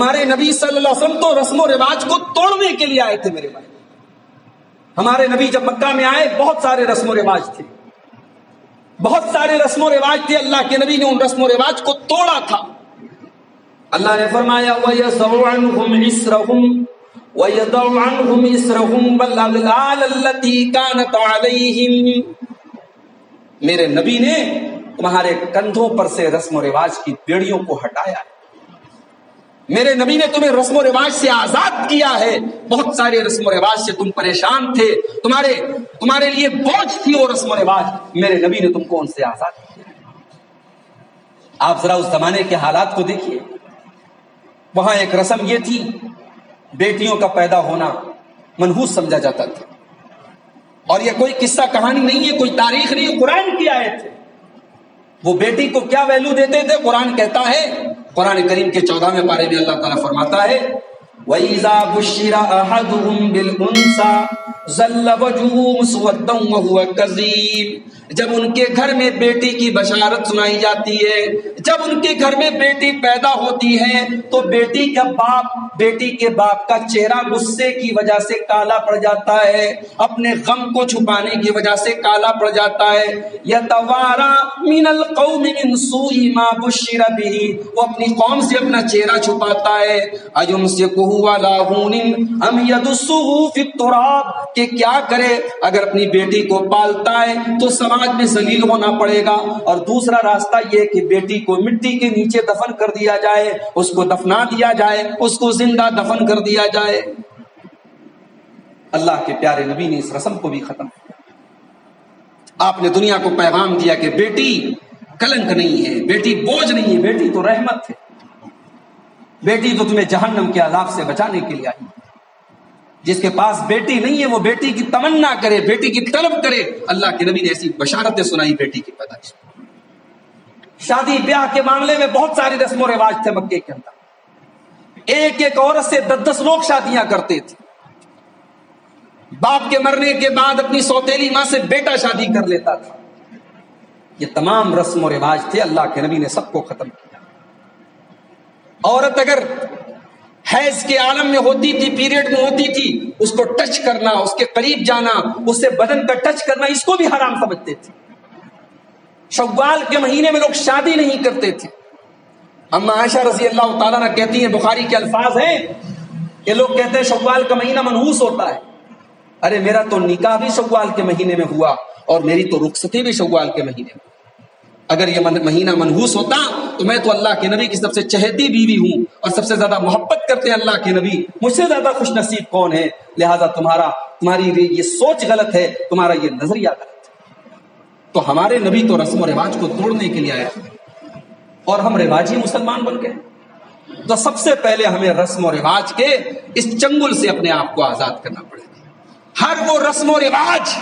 हमारे नबी सल्लल्लाहु अलैहि वसल्लम तो रस्म रिवाज को तोड़ने के लिए आए थे मेरे भाई। हमारे नबी जब मक्का में आए, बहुत सारे रस्म रिवाज थे। बहुत सारे रस्म रिवाज थे, अल्लाह के नबी ने उन रस्म रिवाज को तोड़ा था। अल्लाह ने फरमाया मेरे नबी ने तुम्हारे कंधों पर से रस्म रिवाज की बेड़ियों को हटाया मेरे नबी ने तुम्हें रस्म रिवाज से आज़ाद किया है। बहुत सारे रस्म रिवाज से तुम परेशान थे। तुम्हारे तुम्हारे लिए बोझ थी वो रस्म रिवाज। मेरे नबी ने तुमको उनसे आज़ाद किया। आप जरा उस जमाने के हालात को देखिए। वहाँ एक रस्म ये थी, बेटियों का पैदा होना मनहूस समझा जाता था। और यह कोई किस्सा कहानी नहीं है, कोई तारीख नहीं कुरान की आयत वो बेटी को क्या वैल्यू देते थे? कुरान कहता है कुरान करीम के चौदहवें पारे में अल्लाह ताला फरमाता है वईजा बुशिरा अहदुहुम बिल उनसा जब उनके घर में बेटी की बशारत सुनाई जाती है, जब उनके घर में बेटी पैदा होती है तो बेटी का बाप, बेटी के बाप का चेहरा गुस्से की वजह से काला पड़ जाता है, अपने गम को छुपाने की वजह से काला पड़ जाता है। यह तवारा मिनल कौमी भी वो अपनी कौम से अपना चेहरा छुपाता है। अयुम से कि क्या करे, अगर अपनी बेटी को पालता है तो समाज में जलील होना पड़ेगा। और दूसरा रास्ता यह कि बेटी को मिट्टी के नीचे दफन कर दिया जाए, उसको दफना दिया जाए, उसको ज़िंदा दफन कर दिया जाए। अल्लाह के प्यारे नबी ने इस रस्म को भी खत्म आपने दुनिया को पैगाम दिया कि बेटी, कलंक नहीं है, बेटी बोझ नहीं है, बेटी तो रहमत है। बेटी तो तुम्हें जहन्नम के अलाप से बचाने के लिए आई जिसके पास बेटी नहीं है, वो बेटी की तमन्ना करे, बेटी की तलब करे। अल्लाह के नबी ने ऐसी बशारतें सुनाई बेटी की पैदाइश शादी ब्याह के मामले में बहुत सारे रस्म रिवाज थे मक्के के अंदर। एक एक औरत से दस दस लोग शादियाँ करते थे। बाप के मरने के बाद अपनी सौतेली माँ से बेटा शादी कर लेता था। ये तमाम रस्म रिवाज थे, अल्लाह के नबी ने सबको खत्म किया। औरत अगर हैज़ के आलम में होती थी, पीरियड में होती थी, उसको टच करना, उसके करीब जाना, उससे बदन का टच करना, इसको भी हराम समझते थे। शव्वाल के महीने में लोग शादी नहीं करते थे। अम्मा आयशा रज़ी अल्लाह तला कहती है, बुखारी के अल्फाज हैं, ये लोग कहते हैं, शव्वाल का महीना मनहूस होता है। अरे मेरा तो निकाह भी शव्वाल के महीने में हुआ, और मेरी तो रुखसती भी शव्वाल के महीने में अगर ये महीना मनहूस होता तो मैं तो अल्लाह के नबी की सबसे चहेती बीवी हूँ और सबसे ज़्यादा मोहब्बत करते हैं अल्लाह के नबी। मुझसे ज़्यादा खुश नसीब कौन है? लिहाजा तुम्हारा, तुम्हारी ये सोच गलत है, तुम्हारा ये नज़रिया गलत है। तो हमारे नबी तो रस्म रिवाज को तोड़ने के लिए आया और हम रिवाजी मुसलमान बन गए। तो सबसे पहले हमें रस्म रिवाज के इस चंगुल से अपने आप को आज़ाद करना पड़ेगा। हर वो रस्म रिवाज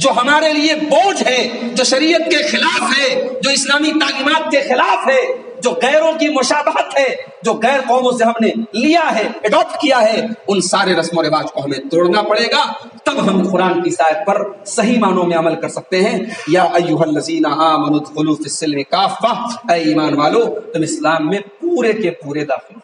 जो हमारे लिए बोझ है, जो शरीयत के खिलाफ है, जो इस्लामी तालीमत के खिलाफ है, जो गैरों की मुशाबहत है, जो गैर कौमों से हमने लिया है एडॉप्ट किया है, उन सारे रस्म रिवाज को हमें तोड़ना पड़ेगा। तब हम कुरान की शायद पर सही मानों में अमल कर सकते हैं। या काफा ईमान वालो, तुम इस्लाम में पूरे के पूरे दाखिल